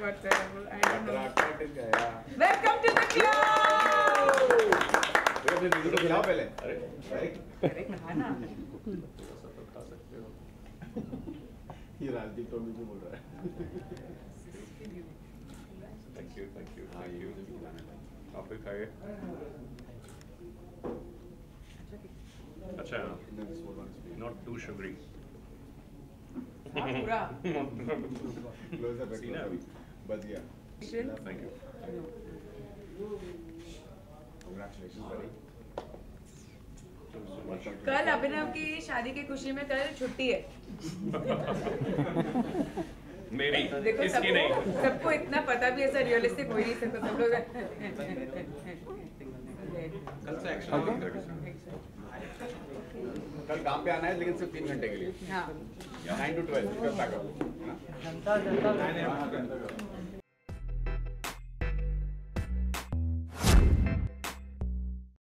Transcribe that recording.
whatever I don't know. Welcome to the club. खिलाओ पहले अरे खाना ये राजदीप टोमी भी बोल रहा है thank you thank you thank you आप भी खाइए अच्छा। नॉट टू शुगरी हाँ, पूरा सीना अभी बच गया थैंक यू कल अभिनव की शादी की खुशी में कल छुट्टी है। मेरी देखो इसकी नहीं। सबको सबको इतना पता भी ऐसा रियलिस्टिक हो ही नहीं सकता सब लोग कल से एक्शन कल काम पे आना है लेकिन सिर्फ़ तीन घंटे के लिए। हाँ। Nine to twelve Janata Janata